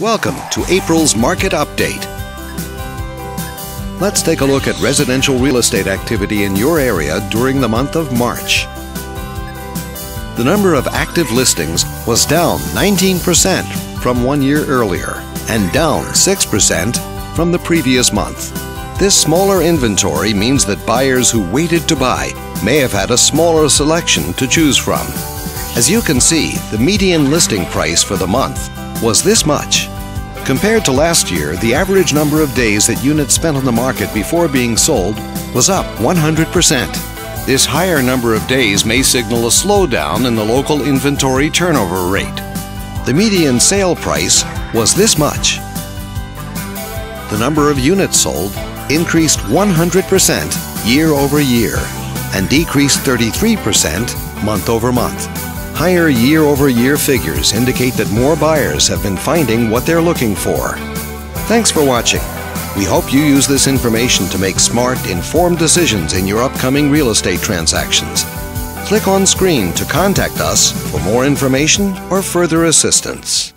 Welcome to April's Market Update. Let's take a look at residential real estate activity in your area during the month of March. The number of active listings was down 19% from one year earlier and down 6% from the previous month. This smaller inventory means that buyers who waited to buy may have had a smaller selection to choose from. As you can see, the median listing price for the month was this much. Compared to last year, the average number of days that units spent on the market before being sold was up 100%. This higher number of days may signal a slowdown in the local inventory turnover rate. The median sale price was this much. The number of units sold increased 100% year over year and decreased 33% month over month. Higher year over year figures indicate that more buyers have been finding what they're looking for. Thanks for watching. We hope you use this information to make smart, informed decisions in your upcoming real estate transactions. Click on screen to contact us for more information or further assistance.